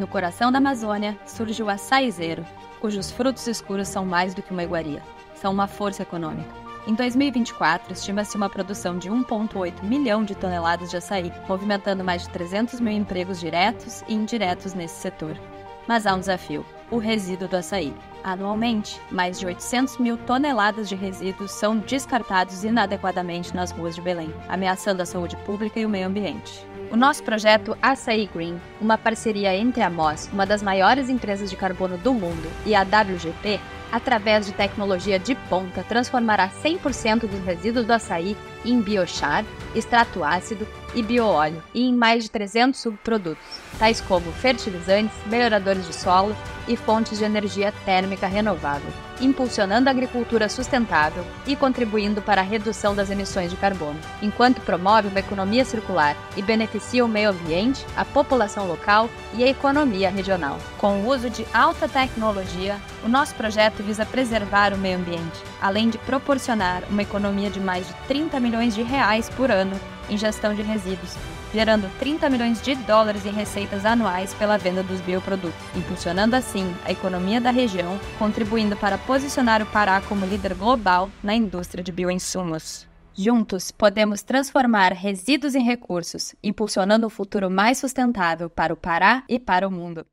No coração da Amazônia surge o açaizeiro, cujos frutos escuros são mais do que uma iguaria. São uma força econômica. Em 2024, estima-se uma produção de 1,8 milhão de toneladas de açaí, movimentando mais de 300 mil empregos diretos e indiretos nesse setor. Mas há um desafio: o resíduo do açaí. Anualmente, mais de 800 mil toneladas de resíduos são descartados inadequadamente nas ruas de Belém, ameaçando a saúde pública e o meio ambiente. O nosso projeto Açaí Green, uma parceria entre a MOS, uma das maiores empresas de carbono do mundo, e a WGP, através de tecnologia de ponta, transformará 100% dos resíduos do açaí em biochar, extrato ácido e bioóleo, e em mais de 300 subprodutos, tais como fertilizantes, melhoradores de solo e fontes de energia térmica renovável, impulsionando a agricultura sustentável e contribuindo para a redução das emissões de carbono, enquanto promove uma economia circular e beneficia o meio ambiente, a população local e a economia regional. Com o uso de alta tecnologia, o nosso projeto visa preservar o meio ambiente, além de proporcionar uma economia de mais de 30 milhões de reais por ano em gestão de resíduos, gerando 30 milhões de dólares em receitas anuais pela venda dos bioprodutos, impulsionando assim a economia da região, contribuindo para posicionar o Pará como líder global na indústria de bioinsumos. Juntos, podemos transformar resíduos em recursos, impulsionando um futuro mais sustentável para o Pará e para o mundo.